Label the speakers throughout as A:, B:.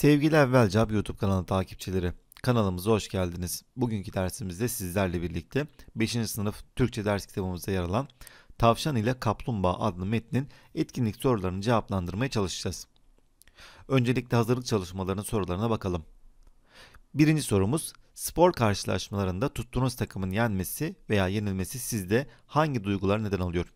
A: Sevgili Evvelcap YouTube kanalı takipçileri, kanalımıza hoş geldiniz. Bugünkü dersimizde sizlerle birlikte 5. sınıf Türkçe ders kitabımızda yer alan Tavşan ile Kaplumbağa adlı metnin etkinlik sorularını cevaplandırmaya çalışacağız. Öncelikle hazırlık çalışmalarının sorularına bakalım. Birinci sorumuz, spor karşılaşmalarında tuttuğunuz takımın yenmesi veya yenilmesi sizde hangi duygular neden oluyor?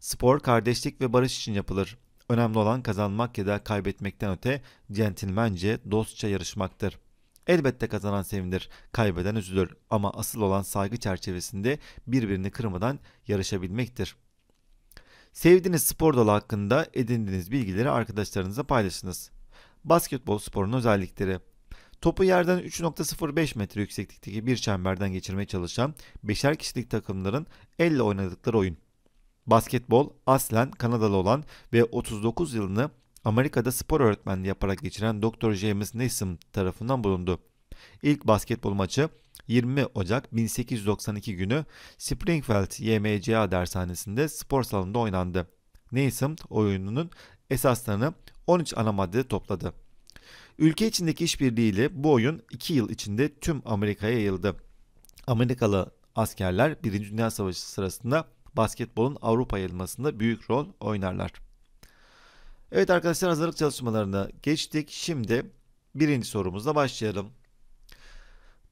A: Spor kardeşlik ve barış için yapılır. Önemli olan kazanmak ya da kaybetmekten öte centilmence, dostça yarışmaktır. Elbette kazanan sevinir, kaybeden üzülür ama asıl olan saygı çerçevesinde birbirini kırmadan yarışabilmektir. Sevdiğiniz spor dalı hakkında edindiğiniz bilgileri arkadaşlarınızla paylaşınız. Basketbol sporunun özellikleri Topu yerden 3.05 metre yükseklikteki bir çemberden geçirmeye çalışan beşer kişilik takımların elle oynadıkları oyun. Basketbol aslen Kanadalı olan ve 39 yılını Amerika'da spor öğretmenliği yaparak geçiren Dr. James Naismith tarafından bulundu. İlk basketbol maçı 20 Ocak 1892 günü Springfield YMCA dershanesinde spor salonunda oynandı. Naismith oyununun esaslarını 13 ana maddede topladı. Ülke içindeki işbirliğiyle bu oyun 2 yıl içinde tüm Amerika'ya yayıldı. Amerikalı askerler 1. Dünya Savaşı sırasında basketbolun Avrupa yayılmasında büyük rol oynarlar. Evet arkadaşlar hazırlık çalışmalarına geçtik. Şimdi birinci sorumuzla başlayalım.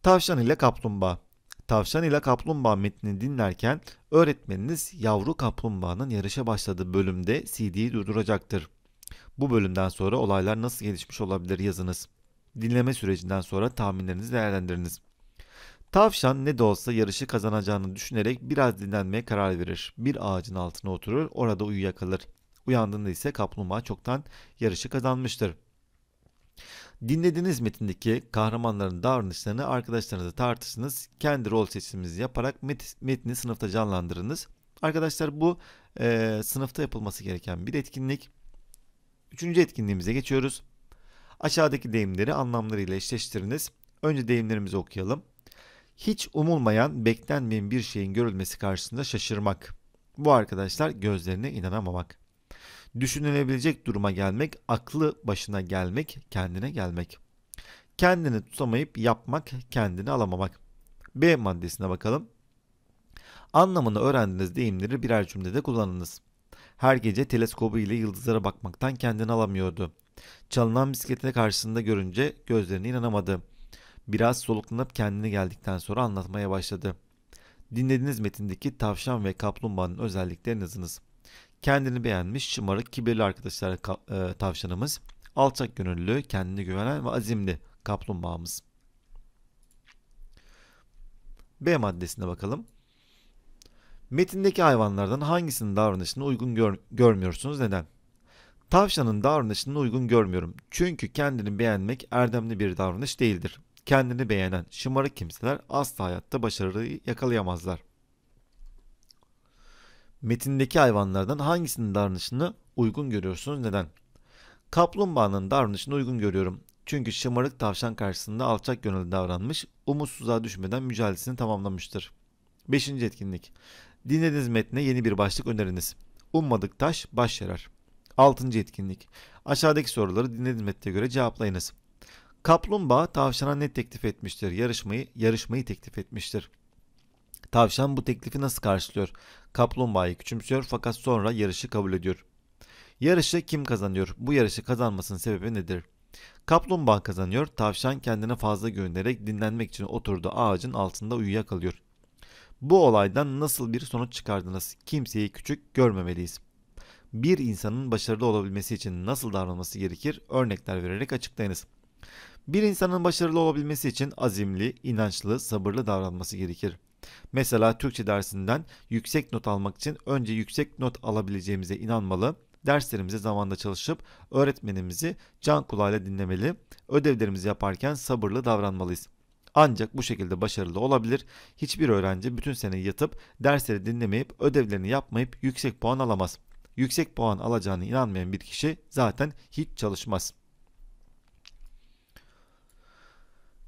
A: Tavşan ile kaplumbağa. Tavşan ile kaplumbağa metnini dinlerken öğretmeniniz yavru kaplumbağanın yarışa başladığı bölümde CD'yi durduracaktır. Bu bölümden sonra olaylar nasıl gelişmiş olabilir yazınız. Dinleme sürecinden sonra tahminlerinizi değerlendiriniz. Tavşan ne de olsa yarışı kazanacağını düşünerek biraz dinlenmeye karar verir. Bir ağacın altına oturur, orada uyuyakalır. Uyandığında ise kaplumbağa çoktan yarışı kazanmıştır. Dinlediğiniz metindeki kahramanların davranışlarını arkadaşlarınızla tartışınız. Kendi rol seçiminizi yaparak met metni sınıfta canlandırınız. Arkadaşlar bu e, sınıfta yapılması gereken bir etkinlik. Üçüncü etkinliğimize geçiyoruz. Aşağıdaki deyimleri anlamlarıyla eşleştiriniz. Önce deyimlerimizi okuyalım. Hiç umulmayan, beklenmeyen bir şeyin görülmesi karşısında şaşırmak. Bu arkadaşlar gözlerine inanamamak. Düşünülebilecek duruma gelmek, aklı başına gelmek, kendine gelmek. Kendini tutamayıp yapmak, kendini alamamak. B maddesine bakalım. Anlamını öğrendiğiniz deyimleri birer cümlede kullanınız. Her gece teleskobu ile yıldızlara bakmaktan kendini alamıyordu. Çalınan bisikletine karşısında görünce gözlerine inanamadı. Biraz soluklanıp kendine geldikten sonra anlatmaya başladı. Dinlediğiniz metindeki tavşan ve kaplumbağanın özelliklerini yazınız. Kendini beğenmiş, şımarık, kibirli arkadaşlar e, tavşanımız, alçak gönüllü, kendine güvenen ve azimli kaplumbağamız. B maddesine bakalım. Metindeki hayvanlardan hangisinin davranışını uygun gör görmüyorsunuz? Neden? Tavşanın davranışını uygun görmüyorum. Çünkü kendini beğenmek erdemli bir davranış değildir. Kendini beğenen şımarık kimseler asla hayatta başarıyı yakalayamazlar. Metindeki hayvanlardan hangisinin davranışını uygun görüyorsunuz? Neden? Kaplumbağanın davranışını uygun görüyorum. Çünkü şımarık tavşan karşısında alçak gönüllü davranmış, umutsuzluğa düşmeden mücadelesini tamamlamıştır. 5. etkinlik. Dinlediğiniz metne yeni bir başlık öneriniz. Ummadık taş baş yarar. 6. etkinlik. Aşağıdaki soruları dinlediğiniz metne göre cevaplayınız. Kaplumbağa tavşana ne teklif etmiştir? Yarışmayı, yarışmayı teklif etmiştir. Tavşan bu teklifi nasıl karşılıyor? Kaplumbağayı küçümsüyor fakat sonra yarışı kabul ediyor. Yarışı kim kazanıyor? Bu yarışı kazanmasının sebebi nedir? Kaplumbağa kazanıyor. Tavşan kendine fazla güvenerek dinlenmek için oturduğu ağacın altında uyuyakalıyor. Bu olaydan nasıl bir sonuç çıkardınız? Kimseyi küçük görmemeliyiz. Bir insanın başarılı olabilmesi için nasıl davranması gerekir? Örnekler vererek açıklayınız. Bir insanın başarılı olabilmesi için azimli, inançlı, sabırlı davranması gerekir. Mesela Türkçe dersinden yüksek not almak için önce yüksek not alabileceğimize inanmalı, derslerimize zamanda çalışıp öğretmenimizi can kulağıyla dinlemeli, ödevlerimizi yaparken sabırlı davranmalıyız. Ancak bu şekilde başarılı olabilir. Hiçbir öğrenci bütün sene yatıp dersleri dinlemeyip ödevlerini yapmayıp yüksek puan alamaz. Yüksek puan alacağını inanmayan bir kişi zaten hiç çalışmaz.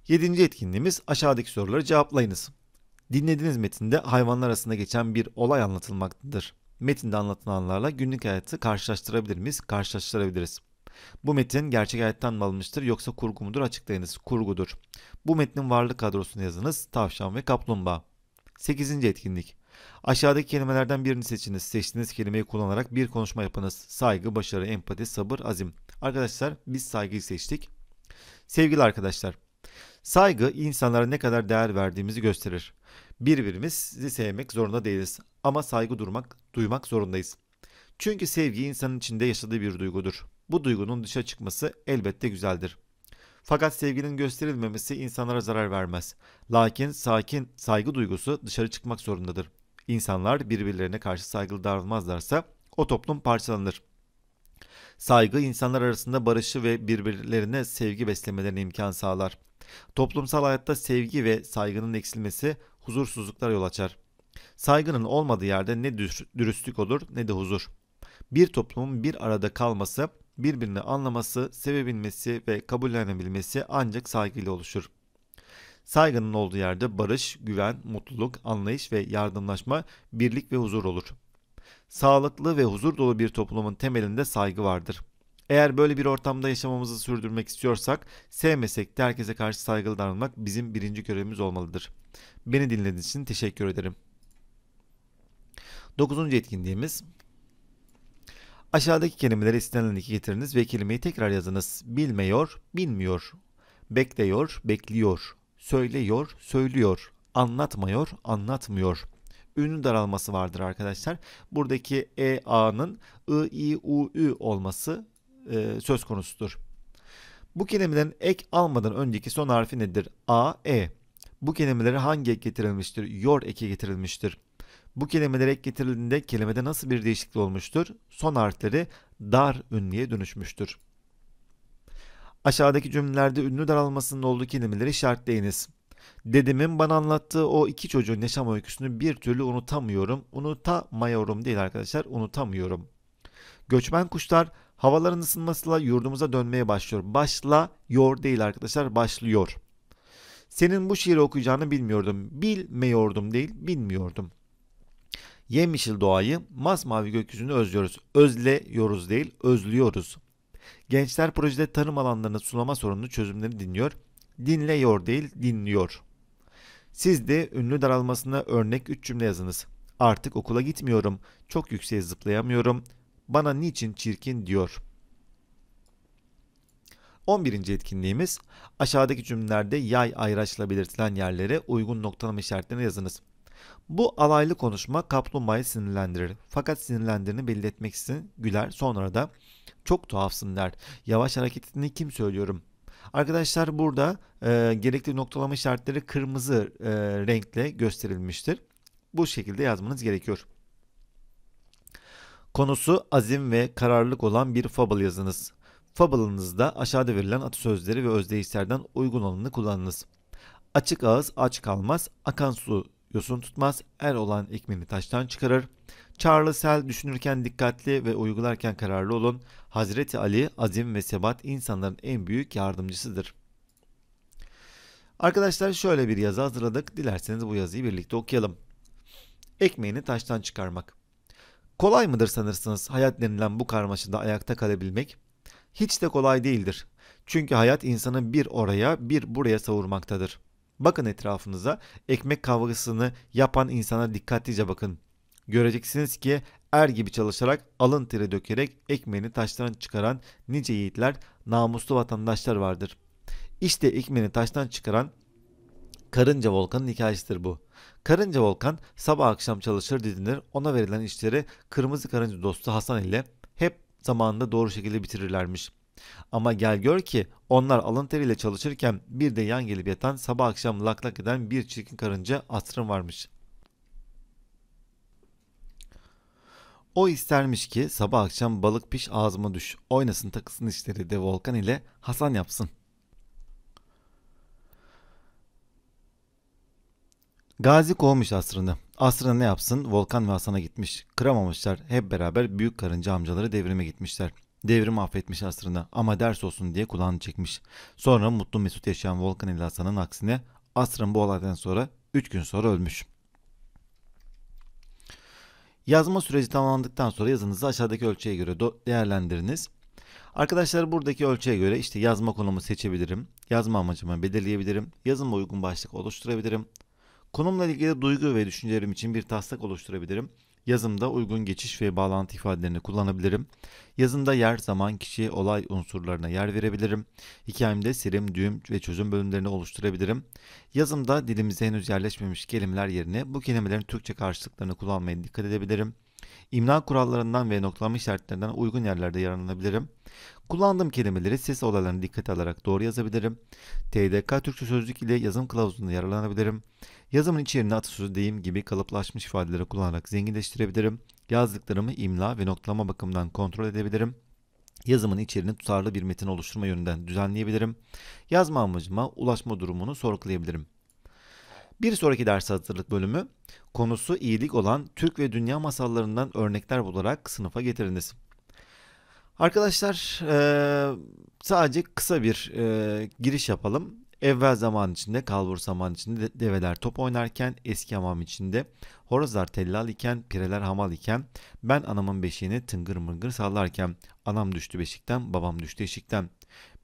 A: Yedinci etkinliğimiz aşağıdaki soruları cevaplayınız. Dinlediğiniz metinde hayvanlar arasında geçen bir olay anlatılmaktadır. Metinde anlatılanlarla günlük hayatı karşılaştırabilir miyiz? Karşılaştırabiliriz. Bu metin gerçek hayattan mı alınmıştır yoksa kurgu mudur açıklayınız. Kurgudur. Bu metnin varlık kadrosunu yazınız. Tavşan ve kaplumbağa. 8. etkinlik. Aşağıdaki kelimelerden birini seçiniz. Seçtiğiniz kelimeyi kullanarak bir konuşma yapınız. Saygı, başarı, empati, sabır, azim. Arkadaşlar biz saygıyı seçtik. Sevgili arkadaşlar, saygı insanlara ne kadar değer verdiğimizi gösterir. Birbirimizi sevmek zorunda değiliz ama saygı durmak, duymak zorundayız. Çünkü sevgi insanın içinde yaşadığı bir duygudur. Bu duygunun dışa çıkması elbette güzeldir. Fakat sevginin gösterilmemesi insanlara zarar vermez. Lakin sakin saygı duygusu dışarı çıkmak zorundadır. İnsanlar birbirlerine karşı saygılı davranmazlarsa o toplum parçalanır. Saygı insanlar arasında barışı ve birbirlerine sevgi beslemelerine imkan sağlar. Toplumsal hayatta sevgi ve saygının eksilmesi huzursuzluklara yol açar. Saygının olmadığı yerde ne dürüstlük olur ne de huzur. Bir toplumun bir arada kalması, birbirini anlaması, sevebilmesi ve kabullenebilmesi ancak saygıyla oluşur. Saygının olduğu yerde barış, güven, mutluluk, anlayış ve yardımlaşma, birlik ve huzur olur. Sağlıklı ve huzur dolu bir toplumun temelinde saygı vardır. Eğer böyle bir ortamda yaşamamızı sürdürmek istiyorsak, sevmesek de herkese karşı saygılı davranmak bizim birinci görevimiz olmalıdır. Beni dinlediğiniz için teşekkür ederim. Dokuzuncu etkinliğimiz Aşağıdaki kelimeleri istenilen iki getiriniz ve kelimeyi tekrar yazınız. Bilmiyor, bilmiyor. Bekliyor, bekliyor. Söylüyor, söylüyor. Anlatmıyor, anlatmıyor. Ünlü daralması vardır arkadaşlar. Buradaki e, a'nın i, i, u, ü olması e, söz konusudur. Bu kelimelerin ek almadan önceki son harfi nedir? A, E. Bu kelimelere hangi ek getirilmiştir? Yor eki getirilmiştir. Bu kelimeler ek getirildiğinde kelimede nasıl bir değişiklik olmuştur? Son harfleri dar ünlüye dönüşmüştür. Aşağıdaki cümlelerde ünlü daralmasının olduğu kelimeleri işaretleyiniz. Dedemin bana anlattığı o iki çocuğun yaşam öyküsünü bir türlü unutamıyorum. Unutamıyorum değil arkadaşlar, unutamıyorum. Göçmen kuşlar havaların ısınmasıyla yurdumuza dönmeye başlıyor. Başla yor değil arkadaşlar, başlıyor. Senin bu şiiri okuyacağını bilmiyordum. Bilmiyordum değil, bilmiyordum. Yemyeşil doğayı, masmavi gökyüzünü özlüyoruz. Özleyoruz değil, özlüyoruz. Gençler projede tarım alanlarını sulama sorununu çözümlerini dinliyor. Dinliyor değil, dinliyor. Siz de ünlü daralmasına örnek 3 cümle yazınız. Artık okula gitmiyorum. Çok yükseğe zıplayamıyorum. Bana niçin çirkin diyor. 11. etkinliğimiz aşağıdaki cümlelerde yay ayraçla belirtilen yerlere uygun noktalama işaretlerini yazınız. Bu alaylı konuşma kaplumbağayı sinirlendirir. Fakat sinirlendiğini belli etmek için güler sonra da çok tuhafsın der. Yavaş hareketini kim söylüyorum? Arkadaşlar burada e, gerekli noktalama işaretleri kırmızı e, renkle gösterilmiştir. Bu şekilde yazmanız gerekiyor. Konusu azim ve kararlılık olan bir fable yazınız. Fable'ınızda aşağıda verilen atasözleri ve özdeyişlerden uygun olanını kullanınız. Açık ağız aç kalmaz, akan su yosun tutmaz, er olan ekmeğini taştan çıkarır. Charles Sel düşünürken dikkatli ve uygularken kararlı olun. Hazreti Ali azim ve sebat insanların en büyük yardımcısıdır. Arkadaşlar şöyle bir yazı hazırladık. Dilerseniz bu yazıyı birlikte okuyalım. Ekmeğini taştan çıkarmak. Kolay mıdır sanırsınız hayat denilen bu karmaşada ayakta kalabilmek? Hiç de kolay değildir. Çünkü hayat insanı bir oraya bir buraya savurmaktadır. Bakın etrafınıza ekmek kavgasını yapan insana dikkatlice bakın. Göreceksiniz ki er gibi çalışarak alın teri dökerek ekmeğini taştan çıkaran nice yiğitler namuslu vatandaşlar vardır. İşte ekmeğini taştan çıkaran Karınca Volkan'ın hikayesidir bu. Karınca Volkan sabah akşam çalışır didinir ona verilen işleri kırmızı karınca dostu Hasan ile hep zamanında doğru şekilde bitirirlermiş. Ama gel gör ki onlar alın teriyle çalışırken bir de yan gelip yatan sabah akşam lak lak eden bir çirkin karınca asrın varmış. O istermiş ki sabah akşam balık piş ağzıma düş. Oynasın takısın işleri de Volkan ile Hasan yapsın. Gazi kovmuş asrını. Asrına ne yapsın? Volkan ve Hasan'a gitmiş. Kıramamışlar. Hep beraber büyük karınca amcaları devrime gitmişler. Devrim affetmiş asrını ama ders olsun diye kulağını çekmiş. Sonra mutlu mesut yaşayan Volkan ile Hasan'ın aksine asrın bu olaydan sonra 3 gün sonra ölmüş. Yazma süreci tamamlandıktan sonra yazınızı aşağıdaki ölçüye göre değerlendiriniz. Arkadaşlar buradaki ölçüye göre işte yazma konumu seçebilirim. Yazma amacımı belirleyebilirim. Yazıma uygun başlık oluşturabilirim. Konumla ilgili duygu ve düşüncelerim için bir taslak oluşturabilirim. Yazımda uygun geçiş ve bağlantı ifadelerini kullanabilirim. Yazımda yer, zaman, kişi, olay unsurlarına yer verebilirim. Hikayemde serim, düğüm ve çözüm bölümlerini oluşturabilirim. Yazımda dilimize henüz yerleşmemiş kelimeler yerine bu kelimelerin Türkçe karşılıklarını kullanmaya dikkat edebilirim. İmla kurallarından ve noktalama işaretlerinden uygun yerlerde yararlanabilirim. Kullandığım kelimeleri ses olaylarına dikkat alarak doğru yazabilirim. TDK Türkçe Sözlük ile yazım kılavuzunda yararlanabilirim. Yazımın içeriğini atasözü, deyim gibi kalıplaşmış ifadeleri kullanarak zenginleştirebilirim. Yazdıklarımı imla ve noktalama bakımından kontrol edebilirim. Yazımın içeriğini tutarlı bir metin oluşturma yönünden düzenleyebilirim. Yazma amacıma ulaşma durumunu sorgulayabilirim. Bir sonraki ders hazırlık bölümü konusu iyilik olan Türk ve dünya masallarından örnekler bularak sınıfa getiriniz. Arkadaşlar sadece kısa bir giriş yapalım. Evvel zaman içinde, kalbur zaman içinde develer top oynarken, eski hamam içinde, horozlar tellal iken, pireler hamal iken, ben anamın beşiğini tıngır mırgır sallarken, anam düştü beşikten, babam düştü eşikten.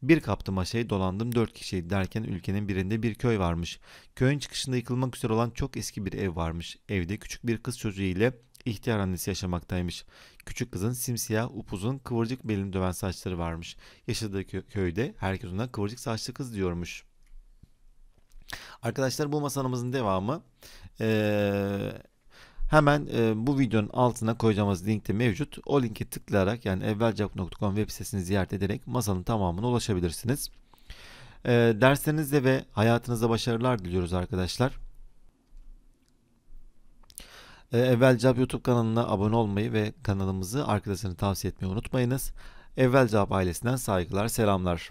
A: Bir kaptım aşağıya dolandım dört kişi derken ülkenin birinde bir köy varmış. Köyün çıkışında yıkılmak üzere olan çok eski bir ev varmış. Evde küçük bir kız çocuğu ile ihtiyar annesi yaşamaktaymış. Küçük kızın simsiyah, upuzun, kıvırcık belini döven saçları varmış. Yaşadığı kö- köyde herkes ona kıvırcık saçlı kız diyormuş. Arkadaşlar bu masalımızın devamı ee, hemen e, bu videonun altına koyacağımız linkte mevcut. O linke tıklayarak yani evvelcap.com web sitesini ziyaret ederek masalın tamamına ulaşabilirsiniz. E, derslerinizde ve hayatınızda başarılar diliyoruz arkadaşlar. E, Evvelcap YouTube kanalına abone olmayı ve kanalımızı arkadaşlarına tavsiye etmeyi unutmayınız. Evvelcap ailesinden saygılar, selamlar.